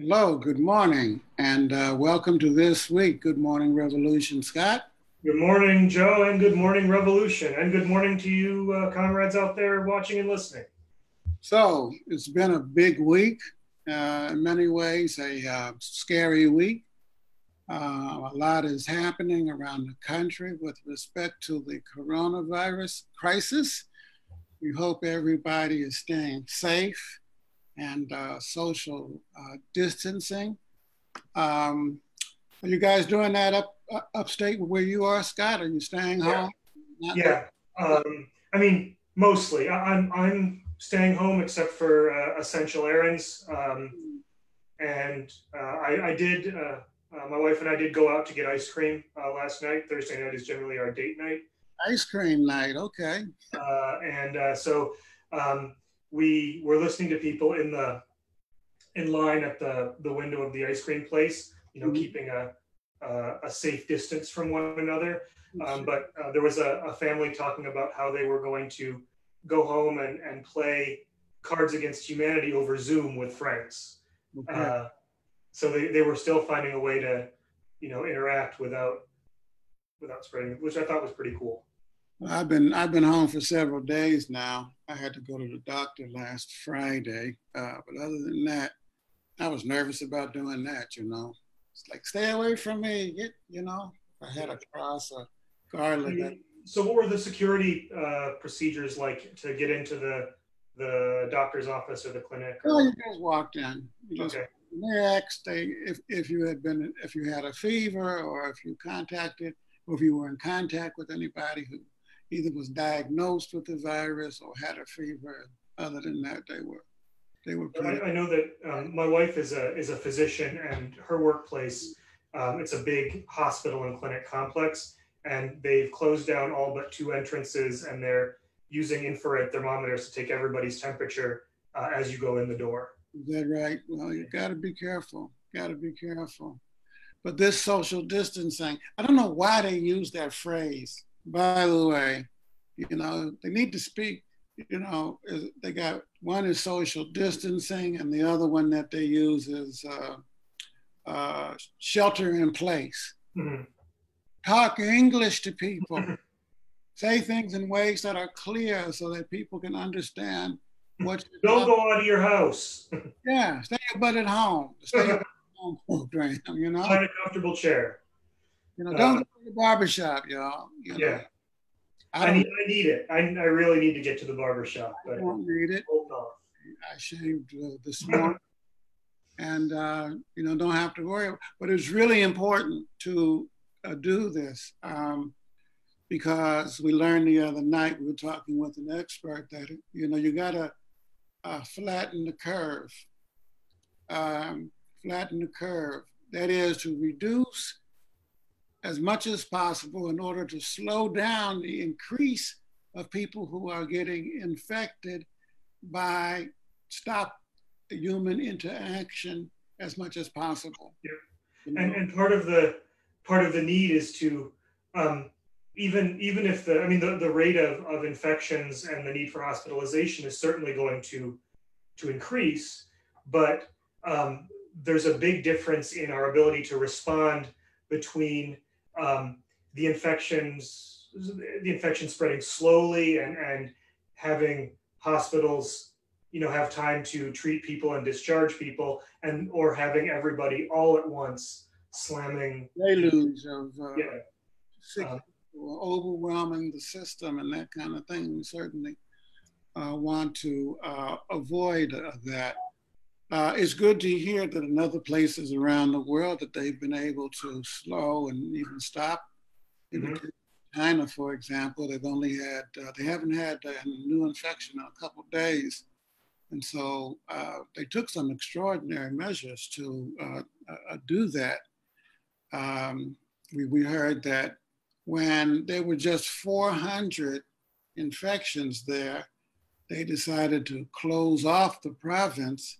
Hello, good morning, and uh, welcome to this week. Good morning, Revolution, Scott. Good morning, Joe, and good morning, Revolution, and good morning to you, uh, comrades out there watching and listening. So, it's been a big week, uh, in many ways, a uh, scary week. Uh, a lot is happening around the country with respect to the coronavirus crisis. We hope everybody is staying safe and uh, social uh, distancing. Um, are you guys doing that up uh, upstate where you are, Scott? Are you staying yeah. home? Not yeah, um, I mean mostly. I, am I'm, I'm staying home except for uh, essential errands. Um, and uh, I, I, did. Uh, my wife and I did go out to get ice cream last night. Thursday night is generally our date night. Ice cream night, okay. and so um, we were listening to people in the in line at the the window of the ice cream place you know mm-hmm. keeping a, a, a safe distance from one another um, but uh, there was a, a, family talking about how they were going to go home and, and play cards against humanity over zoom with friends okay. uh, so they, they were still finding a way to you know interact without without spreading which i thought was pretty cool I've been I've been home for several days now. I had to go to the doctor last Friday, uh, but other than that, I was nervous about doing that. You know, it's like stay away from me. Get you know, I had a cross a garlic. So, what were the security uh, procedures like to get into the the doctor's office or the clinic? Or? Oh, you just walked in. You just, okay. Asked they if, if you had been if you had a fever or if you contacted or if you were in contact with anybody who either was diagnosed with the virus or had a fever. Other than that, they were they were. Pretty- I, I know that um, my wife is a is a physician, and her workplace um, it's a big hospital and clinic complex, and they've closed down all but two entrances, and they're using infrared thermometers to take everybody's temperature uh, as you go in the door. Is that right? Well, you got to be careful. Got to be careful. But this social distancing, I don't know why they use that phrase by the way, you know, they need to speak, you know, they got one is social distancing and the other one that they use is uh, uh, shelter in place. Mm-hmm. Talk English to people. Say things in ways that are clear so that people can understand what Don't go out of your house. yeah, stay your butt at home. Stay at home program, you know. Find a comfortable chair. You know, don't uh, go to the barbershop, y'all. You know? Yeah. I, I, need, I need it. I, I really need to get to the barbershop. But I don't need it. I shaved uh, this morning. and, uh, you know, don't have to worry. But it's really important to uh, do this um, because we learned the other night, we were talking with an expert that, you know, you got to uh, flatten the curve. Um, flatten the curve. That is to reduce as much as possible in order to slow down the increase of people who are getting infected by stop human interaction as much as possible. Yeah. You know? and, and part of the part of the need is to um, even even if the I mean the, the rate of, of infections and the need for hospitalization is certainly going to to increase, but um, there's a big difference in our ability to respond between um, the infections, the infection spreading slowly and, and having hospitals, you know, have time to treat people and discharge people and, or having everybody all at once slamming. Deluge of uh, yeah. sick, um, overwhelming the system and that kind of thing. We certainly uh, want to uh, avoid uh, that. Uh, it's good to hear that in other places around the world that they've been able to slow and even stop. Mm-hmm. In China, for example, they've only had uh, they haven't had a new infection in a couple of days, and so uh, they took some extraordinary measures to uh, uh, do that. Um, we, we heard that when there were just 400 infections there, they decided to close off the province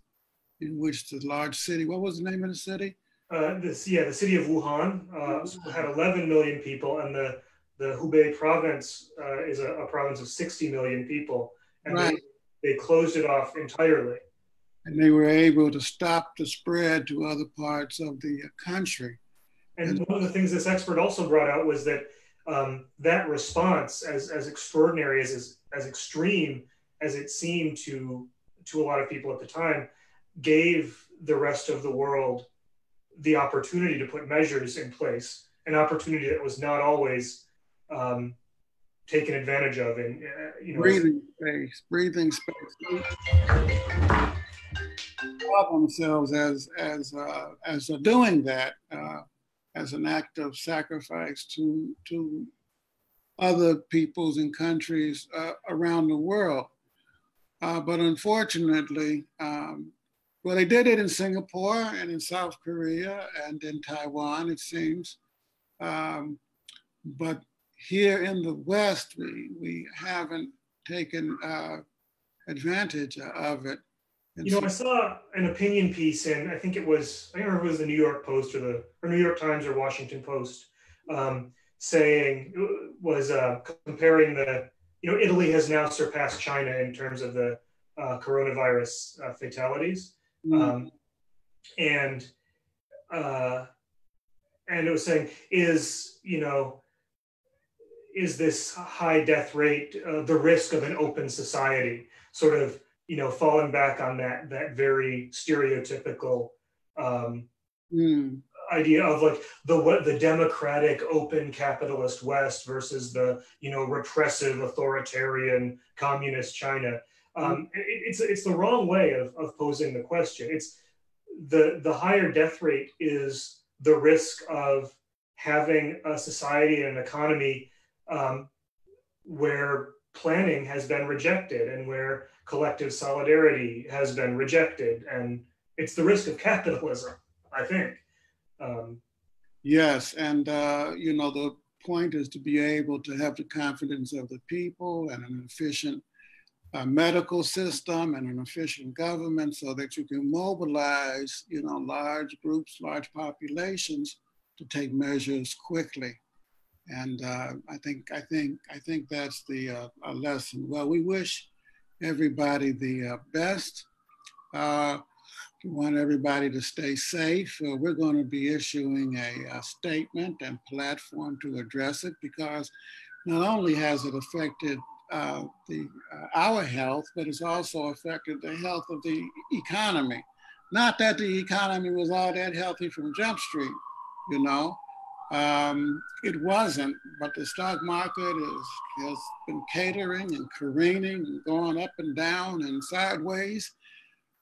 in which the large city, what was the name of the city? Uh, this, yeah, the city of Wuhan uh, had 11 million people, and the, the Hubei province uh, is a, a, province of 60 million people, and right. they, they closed it off entirely. and they were able to stop the spread to other parts of the country. And one of the things this expert also brought out was that um, that response, as, as extraordinary as, as as extreme as it seemed to to a lot of people at the time, gave the rest of the world the opportunity to put measures in place, an opportunity that was not always um, taken advantage of. And uh, you know, breathing space, breathing space. themselves as as uh, as doing that uh, as an act of sacrifice to to other peoples and countries uh, around the world. Uh, but unfortunately, um, well, they did it in Singapore and in South Korea and in Taiwan, it seems. Um, but here in the West, we, we haven't taken uh, advantage of it. And you know, I saw an opinion piece in, I think it was, I don't remember if it was the New York Post or the or New York Times or Washington Post, um, saying was uh, comparing the you know Italy has now surpassed China in terms of the uh, coronavirus uh, fatalities, mm-hmm. um, and uh, and it was saying is you know is this high death rate uh, the risk of an open society? Sort of you know falling back on that that very stereotypical um, mm. idea of like the what the democratic open capitalist west versus the you know repressive authoritarian communist china um, it, it's it's the wrong way of, of posing the question. It's the the higher death rate is the risk of having a society and an economy um, where planning has been rejected and where collective solidarity has been rejected. And it's the risk of capitalism i think. Um, yes, and uh, you know the point is to be able to have the confidence of the people and an efficient uh, medical system and an efficient government so that you can mobilize, you know, large groups, large populations to take measures quickly. And uh, I think I think I think that's the uh, lesson. Well, we wish everybody the uh, best. Uh, we want everybody to stay safe. Uh, we're going to be issuing a, a, statement and platform to address it because not only has it affected uh, the, uh, our health, but it's also affected the health of the economy. Not that the economy was all that healthy from Jump Street, you know. Um, it wasn't, but the stock market is, has been catering and careening and going up and down and sideways.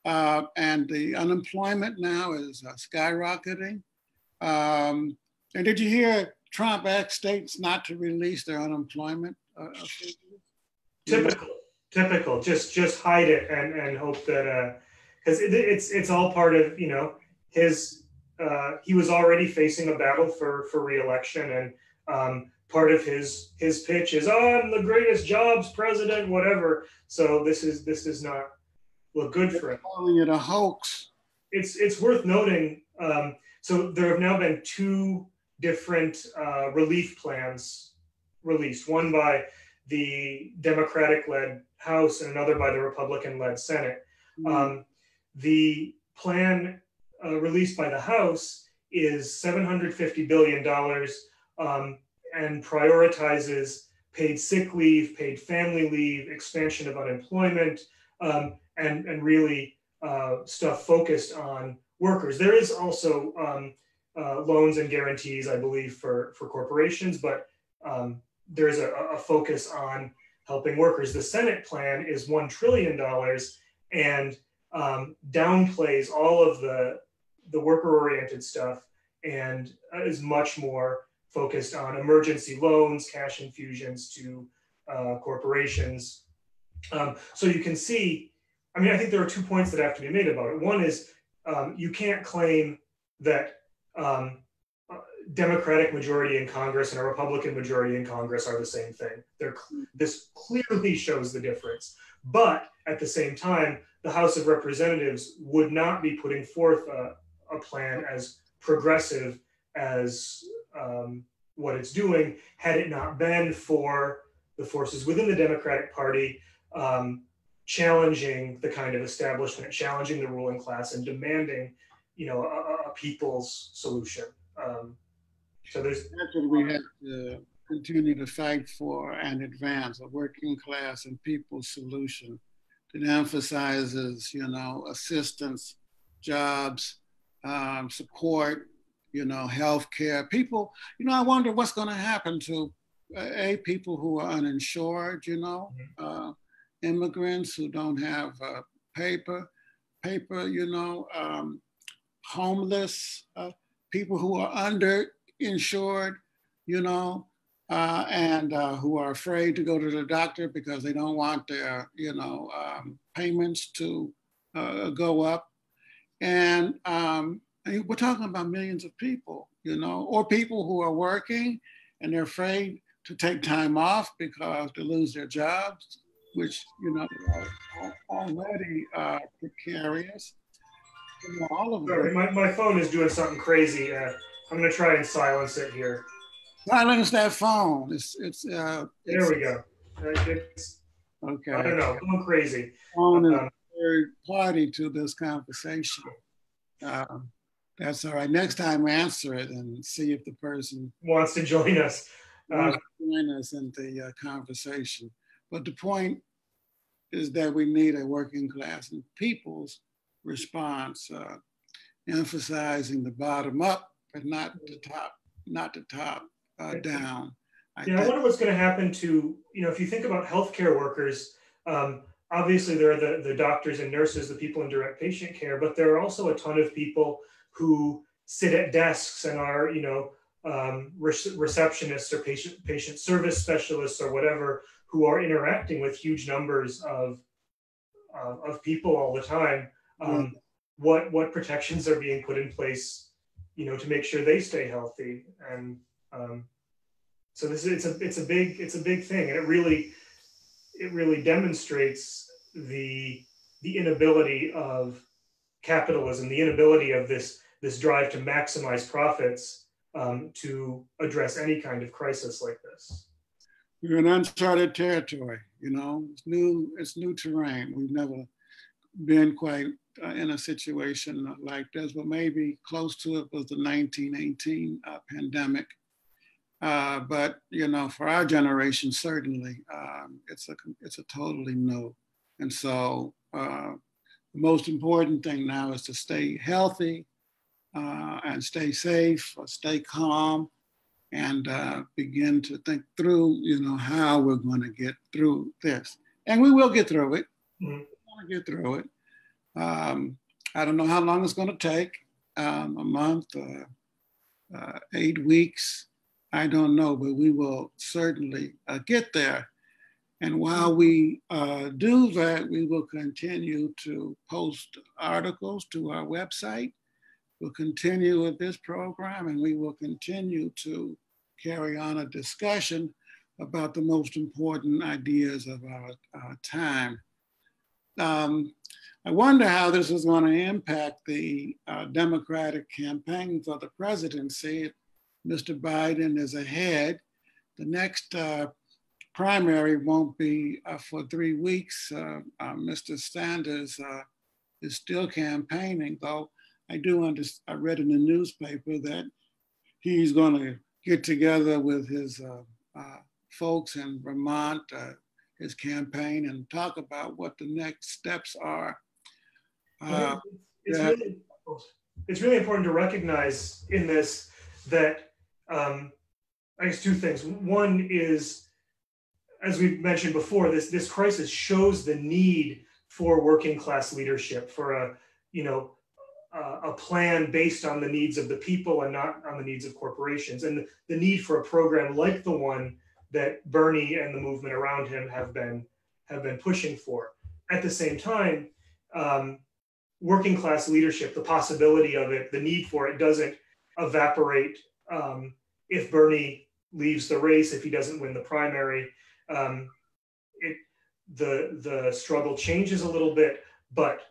Uh, and the unemployment now is uh, skyrocketing. Um, and did you hear Trump asked states not to release their unemployment uh, Typical, typical. Just just hide it and and hope that because uh, it, it's it's all part of you know his. Uh, he was already facing a battle for for reelection, and um, part of his his pitch is, "Oh, I'm the greatest jobs president, whatever." So this is this is not well, good for it. Calling it a hoax. It's it's worth noting. Um, so there have now been two different uh, relief plans released. One by the Democratic-led House and another by the Republican-led Senate. Mm-hmm. Um, the plan uh, released by the House is 750 billion dollars um, and prioritizes paid sick leave, paid family leave, expansion of unemployment, um, and, and really uh, stuff focused on workers. There is also um, uh, loans and guarantees, I believe, for, for corporations, but um, there's a, a, focus on helping workers. The Senate plan is $1 trillion and um, downplays all of the, the worker oriented stuff and is much more focused on emergency loans, cash infusions to uh, corporations. Um, so you can see I mean, I think there are two points that have to be made about it. One is um, you can't claim that um, Democratic majority in Congress and a Republican majority in Congress are the same thing. They're, this clearly shows the difference. But at the same time, the House of Representatives would not be putting forth a, a plan as progressive as um, what it's doing had it not been for the forces within the Democratic Party um, challenging the kind of establishment, challenging the ruling class, and demanding, you know, a, a people's solution. Um, so there's that's what we have to continue to fight for and advance a working class and people's solution that emphasizes, you know, assistance, jobs, um, support, you know, health care. People, you know, I wonder what's going to happen to a people who are uninsured, you know, mm-hmm. uh, immigrants who don't have uh, paper, paper, you know, um, homeless, uh, people who are underinsured, you know, uh, and uh, who are afraid to go to the doctor because they don't want their, you know, um, payments to uh, go up. And um, we're talking about millions of people, you know, or people who are working and they're afraid to take time off because they lose their jobs, which, you know, are already uh, precarious. You know, all of Sorry, my, my phone is doing something crazy. Uh, I'm going to try and silence it here. Silence that phone. It's, it's, uh, it's there we go. It's, okay. I don't know, going crazy. Phone um, third party to this conversation. Um, that's all right. Next time, answer it and see if the person wants to join us. Uh, join us in the uh, conversation. But the point is that we need a working class and people's response, uh, emphasizing the bottom up, but not the top, not the top uh, down. I yeah, I wonder what's going to happen to you know if you think about healthcare workers. Um, obviously, there are the the doctors and nurses, the people in direct patient care, but there are also a ton of people who sit at desks and are you know um, re- receptionists or patient patient service specialists or whatever who are interacting with huge numbers of uh, of people all the time. Um, mm. What what protections are being put in place, you know, to make sure they stay healthy? And um, so this is it's a it's a big it's a big thing, and it really it really demonstrates the the inability of capitalism, the inability of this this drive to maximize profits um, to address any kind of crisis like this. We're in uncharted territory. You know, it's new. It's new terrain. We've never been quite uh, in a situation like this, but maybe close to it was the 1918 uh, pandemic. Uh, but you know, for our generation, certainly, um, it's a it's a totally no. And so, uh, the most important thing now is to stay healthy, uh, and stay safe, stay calm, and uh, begin to think through, you know, how we're going to get through this. And we will get through it. Mm-hmm. We're going to get through it. Um, I don't know how long it's going to take um, a month, uh, uh, eight weeks. I don't know, but we will certainly uh, get there. And while we uh, do that, we will continue to post articles to our website We'll continue with this program and we will continue to carry on a discussion about the most important ideas of our, our time. Um, I wonder how this is going to impact the uh, Democratic campaign for the presidency. Mr. Biden is ahead. The next uh, primary won't be uh, for three weeks. Uh, uh, Mr. Sanders uh, is still campaigning, though I do understand, I read in the newspaper that he's going to get together with his folks in Vermont, his campaign, and talk about what the next steps are. Uh, it's, that, really, it's, really, important to recognize in this that um, I guess two things. One is, as we've mentioned before, this this crisis shows the need for working class leadership, for a you know uh, a plan based on the needs of the people and not on the needs of corporations, and the need for a program like the one that Bernie and the movement around him have been have been pushing for. At the same time, um, working class leadership, the possibility of it, the need for it, doesn't evaporate um, if Bernie leaves the race, if he doesn't win the primary. Um, it, the the struggle changes a little bit, but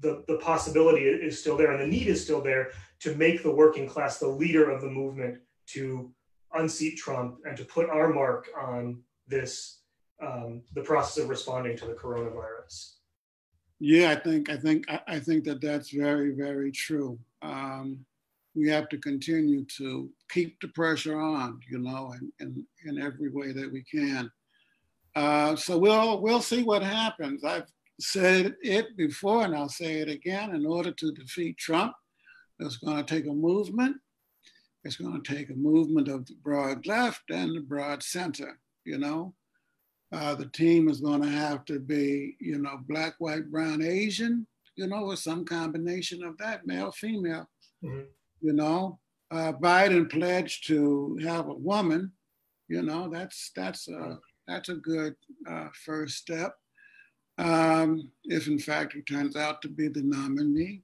the, the possibility is still there and the need is still there to make the working class the leader of the movement to unseat Trump and to put our mark on this, um, the process of responding to the coronavirus. Yeah, I think I think I think that that's very very true. Um, we have to continue to keep the pressure on, you know, in, in, in every way that we can. Uh, so we'll we'll see what happens. I've said it before, and I'll say it again. In order to defeat Trump, it's going to take a movement. It's going to take a movement of the broad left and the broad center. You know, uh, the team is going to have to be, you know, black, white, brown, Asian. You know, or some combination of that, male, female. Mm-hmm. You know, uh, Biden pledged to have a woman. You know, that's that's a that's a good uh, first step. Um, if in fact he turns out to be the nominee,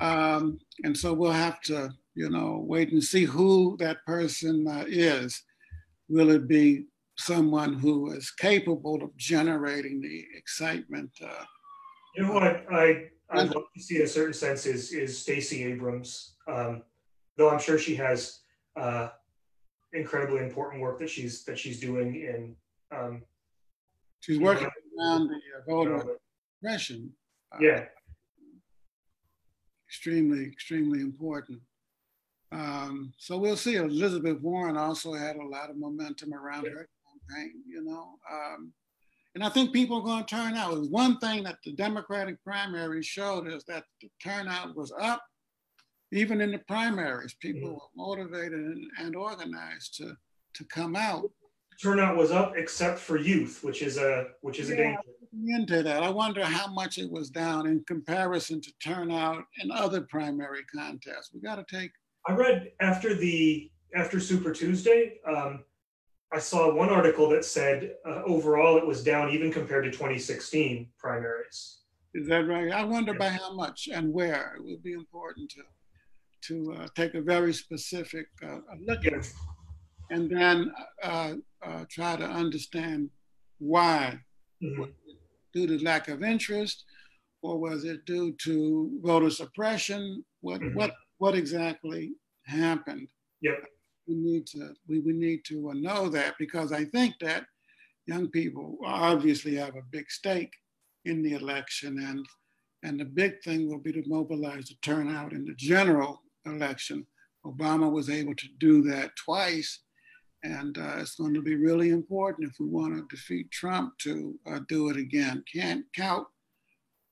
um, and so we'll have to, you know, wait and see who that person uh, is. Will it be someone who is capable of generating the excitement? Uh, you know what I I'd love to see in a certain sense is is Stacey Abrams. Um, though I'm sure she has uh, incredibly important work that she's that she's doing in. Um, she's working know, around the uh, voter suppression. Uh, yeah. Extremely, extremely important. Um, so we'll see. Elizabeth Warren also had a lot of momentum around her campaign, you know. Um, and I think people are going to turn out. One thing that the Democratic primary showed is that the turnout was up even in the primaries, people mm-hmm. were motivated and, and, organized to to come out. Turnout was up except for youth, which is a which is yeah, a danger. Into that, I wonder how much it was down in comparison to turnout in other primary contests. We got to take. I read after the after Super Tuesday. Um, I saw one article that said uh, overall it was down even compared to 2016 primaries. Is that right? I wonder yeah. by how much and where. It would be important to to uh, take a very specific uh, look at it and then uh, uh, try to understand why. Mm-hmm. Due to lack of interest, or was it due to voter suppression? What mm-hmm. what what exactly happened? Yep. We need to we, we need to uh, know that because I think that young people obviously have a big stake in the election and and the big thing will be to mobilize the turnout in the general election. Obama was able to do that twice. And uh, it's going to be really important if we want to defeat Trump to uh, do it again. Can't count,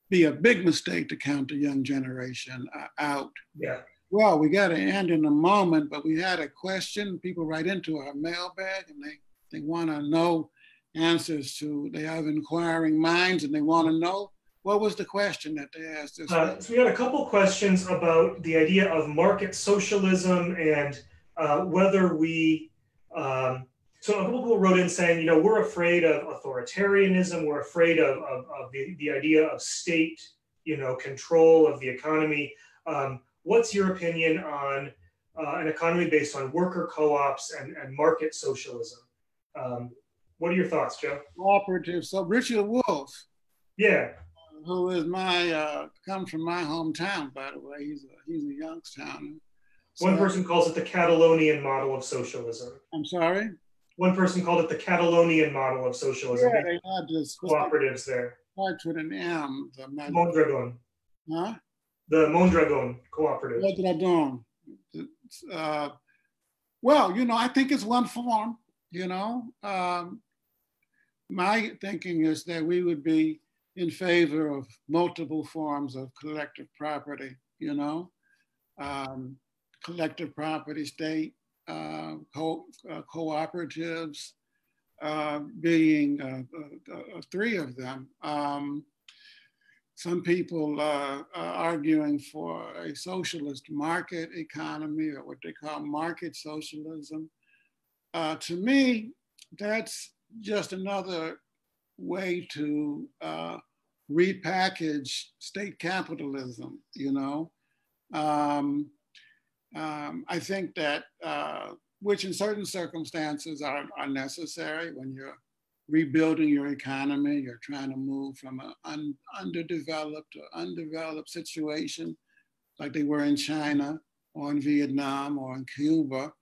be a big mistake to count the young generation uh, out. Yeah. Well, we got to end in a moment, but we had a question. People write into our mailbag and they, they want to know answers to, they have inquiring minds and they want to know what was the question that they asked? Uh, so we got a couple questions about the idea of market socialism and uh, whether we. Um, so a couple people wrote in saying, you know, we're afraid of authoritarianism. We're afraid of, of, of the, the idea of state, you know, control of the economy. Um, what's your opinion on uh, an economy based on worker co-ops and, and market socialism? Um, what are your thoughts, Joe? Cooperative. So Richard Wolff. Yeah who is my uh, comes from my hometown, by the way. He's a he's a Youngstown. So, One person calls it the Catalonian model of socialism. I'm sorry. One person called it the Catalonian model of socialism. Yeah, they had this cooperatives there. Starts with an M. The Mondragon. Huh? The Mondragon cooperative. Mondragon. Uh, well, you know, I think it's one form. You know, um, my thinking is that we would be in favor of multiple forms of collective property, you know, um, collective property state, uh, co- uh, cooperatives, uh, being uh, uh, uh, three of them. Um, some people are arguing for a socialist market economy or what they call market socialism. to me, that's just another way to uh, repackage state capitalism, you know. Um, um, I think that, uh, which in certain circumstances are, are necessary when you're rebuilding your economy, you're trying to move from an un, underdeveloped or undeveloped situation like they were in China or in Vietnam or in Cuba.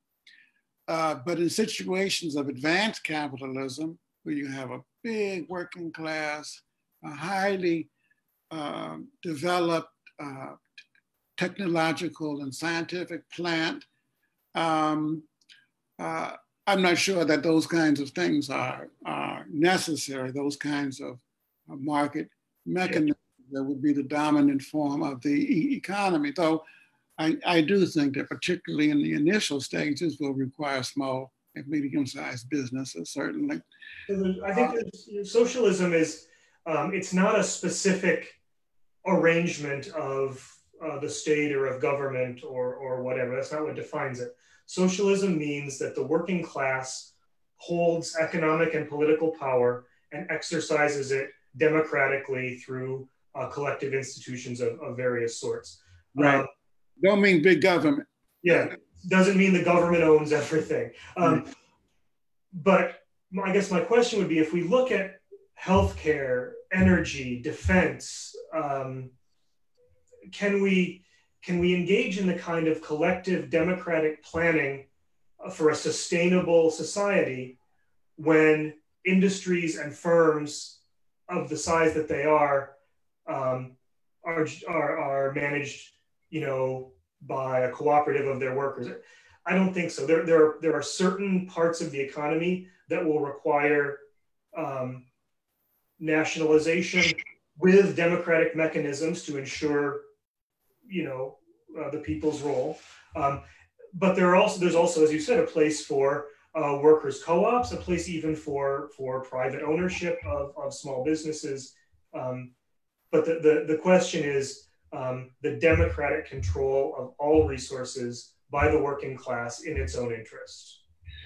Uh, but in situations of advanced capitalism, where you have a big working class, a highly uh, developed uh, technological and scientific plant. Um, uh, I'm not sure that those kinds of things are, are necessary, those kinds of market mechanisms that would be the dominant form of the economy. Though I, I do think that particularly in the initial stages will require small and medium-sized businesses, certainly. I think socialism is, um, it's not a specific arrangement of uh, the state or of government or, or whatever. That's not what defines it. Socialism means that the working class holds economic and political power and exercises it democratically through uh, collective institutions of, of, various sorts. Right. Um, Don't mean big government. Yeah. Doesn't mean the government owns everything. Um, right. But I guess my question would be if we look at healthcare, energy, defense, um, can we can we engage in the kind of collective democratic planning for a sustainable society when industries and firms of the size that they are um, are, are, are managed, you know, by a cooperative of their workers. I don't think so. There, there, are, there are certain parts of the economy that will require um, nationalization with democratic mechanisms to ensure you know uh, the people's role. Um, but there are also there's also, as you said, a place for uh, workers co-ops, a place even for for private ownership of, of small businesses. Um, but the, the, the question is um, the democratic control of all resources by the working class in its own interest.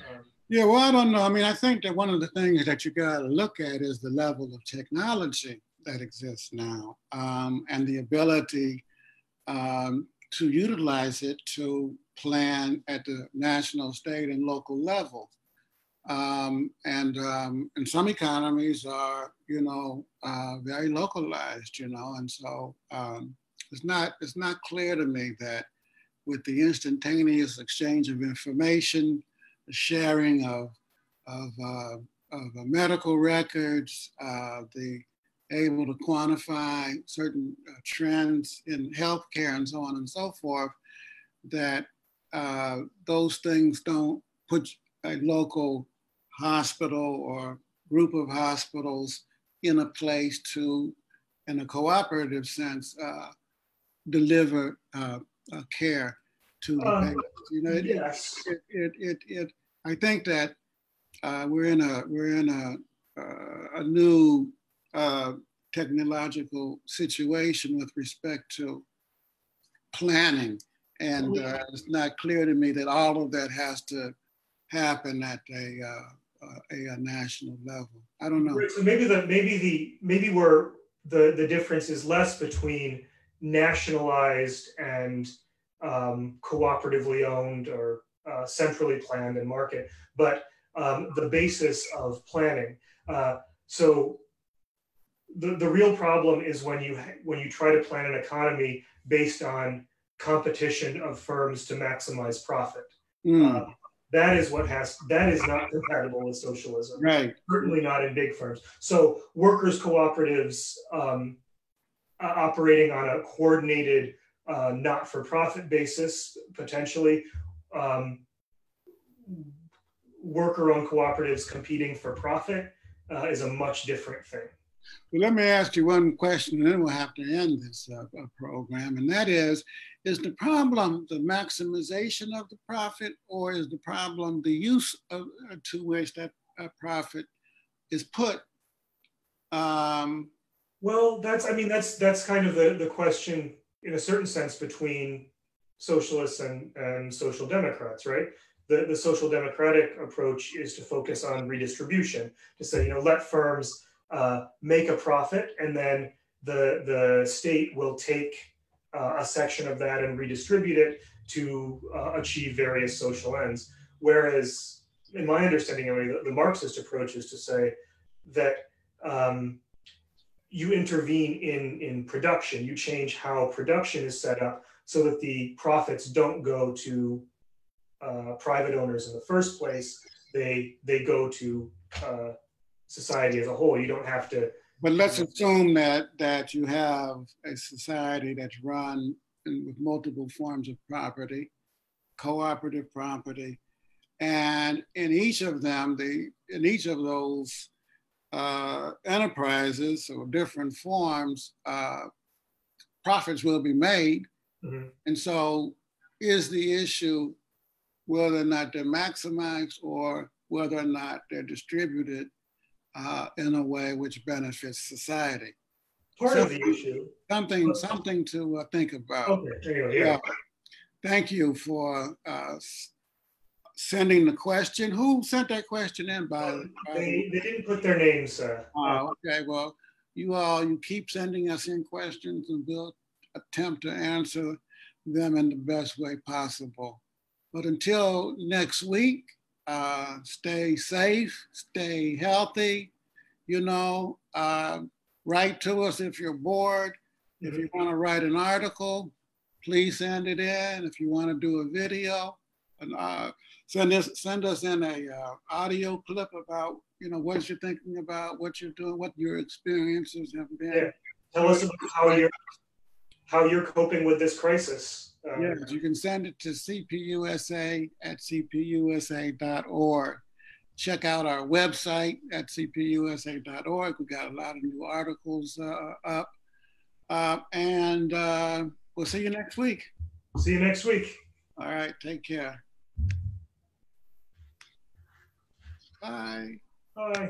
Um, yeah, well, I don't know. I mean, I think that one of the things that you got to look at is the level of technology that exists now um, and the ability um, to utilize it to plan at the national, state, and local level. Um, and um, and some economies are, you know, uh, very localized, you know, and so um, it's not it's not clear to me that with the instantaneous exchange of information, the sharing of of, uh, of uh, medical records, uh, the able to quantify certain uh, trends in healthcare and so on and so forth, that uh, those things don't put a local hospital or group of hospitals in a place to, in a cooperative sense, uh, deliver uh, uh, care to the um, patients. You know, it, yes. it, it, it, it, I think that uh, we're in a we're in a a new uh, technological situation with respect to planning. And uh, it's not clear to me that all of that has to happen at a, uh, a, a, national level. I don't know. So maybe the maybe the maybe where the the difference is less between nationalized and um, cooperatively owned or uh, centrally planned and market, but um, the basis of planning. Uh, so the, the real problem is when you when you try to plan an economy based on competition of firms to maximize profit. Mm. Uh, that is what has that is not compatible with socialism. Right. Certainly not in big firms. So workers cooperatives um, operating on a coordinated, uh, not-for-profit basis potentially. Um, worker-owned cooperatives competing for profit uh, is a much different thing. Well, let me ask you one question, and then we'll have to end this uh, uh, program. And that is, is the problem the maximization of the profit, or is the problem the use of, uh, to which that uh, profit is put? Um, well, that's, I mean, that's that's kind of the, the question in a certain sense between socialists and, and social democrats, right? The, the social democratic approach is to focus on redistribution, to say, you know, let firms uh, make a profit, and then the the state will take uh, a section of that and redistribute it to uh, achieve various social ends. Whereas, in my understanding, the, the Marxist approach is to say that um, you intervene in in production, you change how production is set up so that the profits don't go to uh, private owners in the first place. They they go to uh, society as a whole. You don't have to But let's assume that, that you have a society that's run with multiple forms of property, cooperative property. And in each of them, the, in each of those uh, enterprises or different forms, uh, profits will be made. Mhm. And so is the issue whether or not they're maximized or whether or not they're distributed uh, in a way which benefits society. Part So- of the issue. Something, something to uh, think about. Okay, anyway, Yeah. yeah. Thank you for uh, sending the question. Who sent that question in by? by- They, they didn't put their names, uh, Oh, okay, well, you all, you keep sending us in questions and we'll attempt to answer them in the best way possible. But until next week, uh, stay safe, stay healthy, you know, uh, write to us if you're bored. If you want to write an article, please send it in. If you want to do a video, and uh, send us send us in a uh, audio clip about you know what you're thinking about, what you're doing, what your experiences have been. Yeah. tell us about how you're, how you're coping with this crisis. Um, Yes, you can send it to cpusa at cpusa.org. Check out our website at cpusa.org. We've got a lot of new articles uh, up. Uh, and uh, we'll see you next week. See you next week. All right, take care. Bye. Bye.